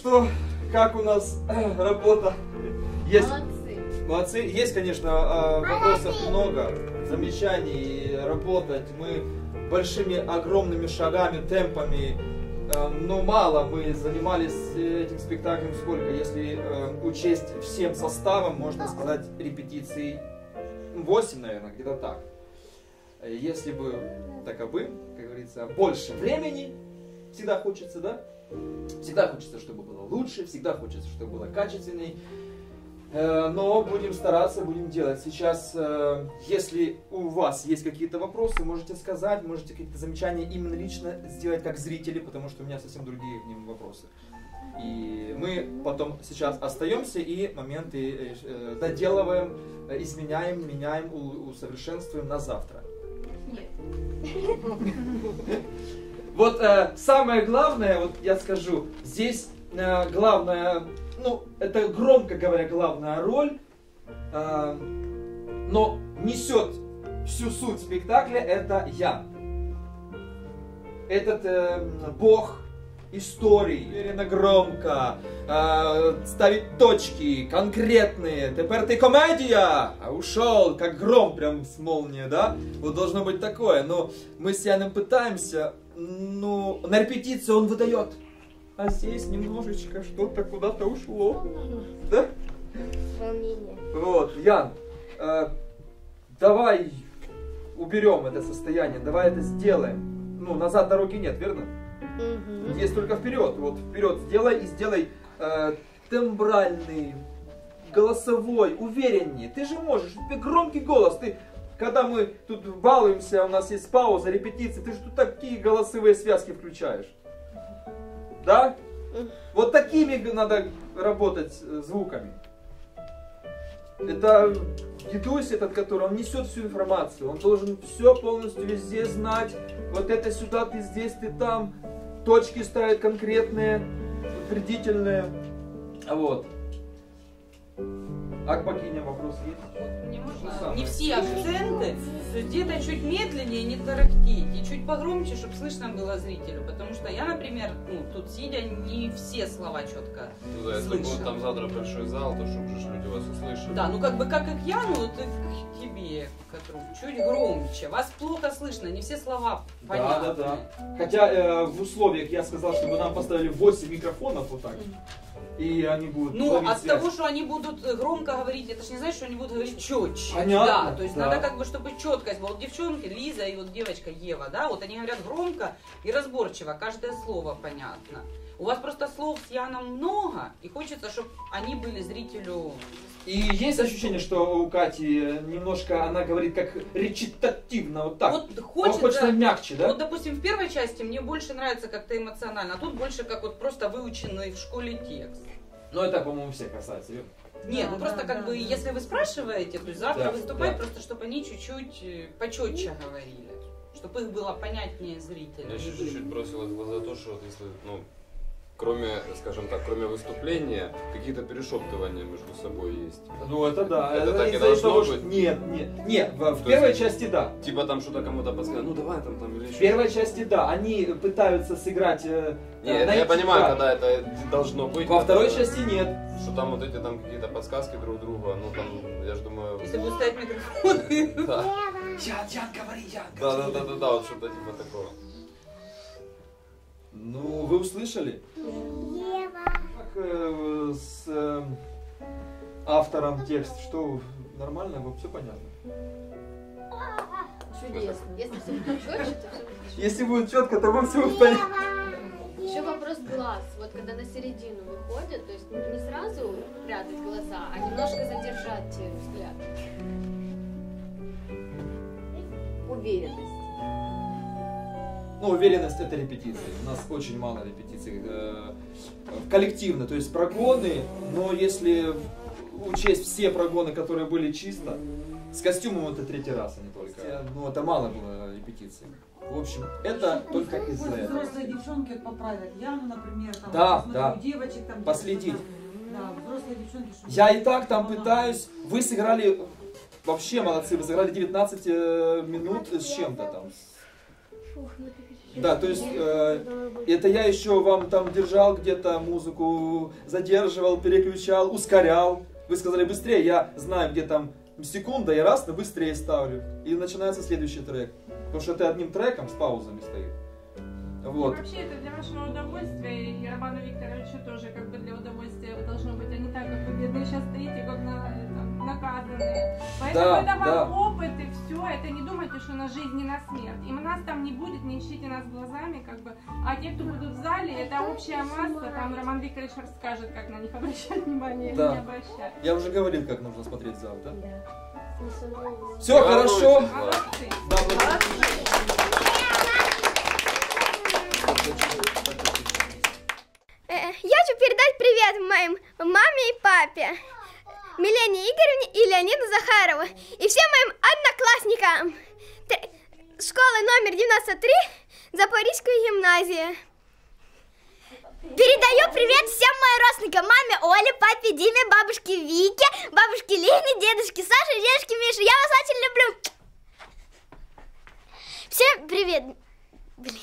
что, как у нас э, работа? Есть, Молодцы. молодцы. Есть, конечно, э, вопросов много, замечаний, работать. Мы большими, огромными шагами, темпами, э, но мало мы занимались этим спектаклем сколько, если учесть всем составом, можно сказать, репетиций 8, наверное, где-то так. Если бы таковым, как говорится, больше времени, всегда хочется, да? Всегда хочется, чтобы было лучше, всегда хочется, чтобы было качественней. Э, Но будем стараться, будем делать. Сейчас, э, если у вас есть какие-то вопросы, можете сказать, можете какие-то замечания именно лично сделать как зрители, потому что у меня совсем другие к ним вопросы. И мы потом сейчас остаемся и моменты э, доделываем, изменяем, меняем, усовершенствуем на завтра. Нет. Вот э, самое главное, вот я скажу, здесь э, главное, ну, это громко говоря, главная роль, э, но несет всю суть спектакля, это я. Этот э, бог истории, уверенно громко, э, ставить точки конкретные. Теперь ты комедия, а ушел, как гром прям с молнией, да? Вот должно быть такое. Но мы с Яном пытаемся, ну, на репетиции он выдает. А здесь немножечко что-то куда-то ушло. Да? Волнение. Вот, Ян, э, давай уберем это состояние, давай это сделаем. Ну, назад дороги нет, верно? Мгм. Есть только вперед. Вот вперед сделай и сделай э, тембральный, голосовой, увереннее. Ты же можешь, у тебя громкий голос. Ты, когда мы тут балуемся, у нас есть пауза, репетиции, ты же тут такие голосовые связки включаешь. Да? Вот такими надо работать э, звуками. Это дедусь этот, который, он несет всю информацию. Он должен все полностью везде знать. Вот это сюда, ты здесь, ты там. Точки ставит конкретные, утвердительные. Вот. А к богине вопрос есть? Ну, не все акценты, то есть где-то чуть медленнее, не тарахтеть, и чуть погромче, чтобы слышно было зрителю. Потому что я, например, ну, тут сидя, не все слова четко. Ну да, если Слышно. будет там завтра большой зал, то чтобы же люди вас услышали. Да, ну как бы как и к Яну, вот и к тебе, Катру, чуть громче. Вас плохо слышно, не все слова понятны. Да, да, да. Хотя э, в условиях я сказал, чтобы нам поставили 8 микрофонов вот так. И они будут Ну, от связь. того, что они будут э, громко говорить, это же не значит, что они будут говорить четче. Понятно, Да, то есть да. надо как бы, чтобы четкость была. Вот девчонки, Лиза и вот девочка Ева, да, вот они говорят громко и разборчиво, каждое слово понятно. У вас просто слов с Яном много, и хочется, чтобы они были зрителю... И есть ощущение, что у Кати немножко она говорит как речитативно, вот так. Вот хочется... хочет мягче, да? Вот, допустим, в первой части мне больше нравится как-то эмоционально, а тут больше как вот просто выученный в школе текст. Но это, по-моему, всех касается? Нет, Да, ну просто да, как да, бы, да. если вы спрашиваете, то есть завтра Да, выступать, да. просто чтобы они чуть-чуть э, почетче говорили. Чтобы их было понятнее зрителю. Мне еще чуть-чуть бросилось в глаза то, что вот если, ну, кроме, скажем так, кроме выступления, какие-то перешептывания между собой есть. Ну это да. Это так и должно того, что- быть? Нет, нет, нет. В, в первой есть- части да. Типа там что-то кому-то подсказать, ну давай там, там или еще. В первой части да. Они пытаются сыграть. э, Не, э, это я найти, понимаю, да. когда это должно быть. Во второй части нет. Что там вот эти там какие-то подсказки друг другу, ну там, я же думаю... Если будет ставить микрофон. Да. Ян, Ян, говори, Ян. Да, да, да, да, да, вот что-то типа такого. Ну, вы услышали? Как э, с э, автором текст, что нормально, вам все понятно? Чудесно. Если все будет четче, то все будет Если будет четко, то вам все будет понятно. Еще вопрос глаз. Вот когда на середину выходят, то есть не сразу прятать глаза, а немножко задержать э, взгляд. Уверенность. Ну, уверенность это репетиции. У нас очень мало репетиций э, коллективно, то есть прогоны, но если учесть все прогоны, которые были чисто, с костюмом это третий раз, а не только. Ну, это мало было репетиций. В общем, это только из-за Пусть этого. взрослые девчонки поправят Яну, например, там, Да, посмотрю, да. девочек там. Последить. Да, взрослые девчонки. чтобы- Я и так там Помогают. пытаюсь. Вы сыграли вообще молодцы, вы сыграли 19 э, минут с чем-то там. Да, то есть э, это я еще вам там держал где-то музыку, задерживал, переключал, ускорял. Вы сказали быстрее, я знаю, где там секунда, я раз, но быстрее ставлю. И начинается следующий трек. Потому что это одним треком с паузами стоит. Вот. Вообще это для вашего удовольствия, и Роману Викторовичу тоже как бы для удовольствия должно быть, а не так, как вы бедные сейчас стоите, как на, этом, наказанные. Поэтому Да, это вам да. опыт и все, это не думайте, что на жизнь не на смерть. И нас там не будет, не ищите нас глазами, как бы. А те, кто будут в зале, это общая масса, там Роман Викторович расскажет, как на них обращать внимание Да. или не обращать. Я уже говорил, как нужно смотреть зал, да? Да. Все хорошо. Молодцы. Да, благодарю. Э, Я хочу передать привет моим маме и папе, Милене Игоревне и Леониду Захарову, и всем моим одноклассникам. Т- Школа номер 93, Запорожская гимназия. Передаю привет всем моим родственникам, маме Оле, папе Диме, бабушке Вике, бабушке Лене, дедушке Саше, дедушке Мише. Я вас очень люблю. Всем привет. Блин.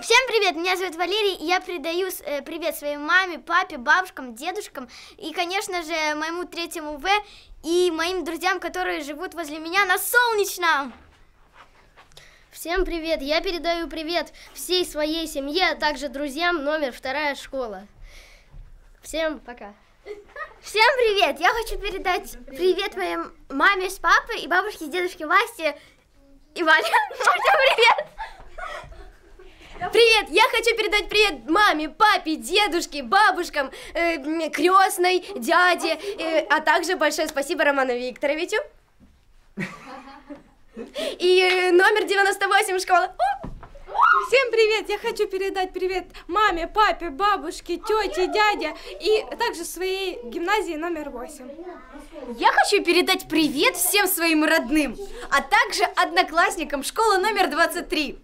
Всем привет, меня зовут Валерий, и я передаю э, привет своей маме, папе, бабушкам, дедушкам и, конечно же, моему третьему В и моим друзьям, которые живут возле меня на Солнечном. Всем привет, я передаю привет всей своей семье, а также друзьям номер вторая школа. Всем пока. Всем привет, я хочу передать привет моей маме с папой и бабушке с дедушке Васте и Вале. Всем привет. Привет! Я хочу передать привет маме, папе, дедушке, бабушкам, крестной, дяде, э, а также большое спасибо Роману Викторовичу. И э, номер 98 школы. О! Всем привет! Я хочу передать привет маме, папе, бабушке, тете, дяде и также своей гимназии номер 8. Я хочу передать привет всем своим родным, а также одноклассникам школы номер 23.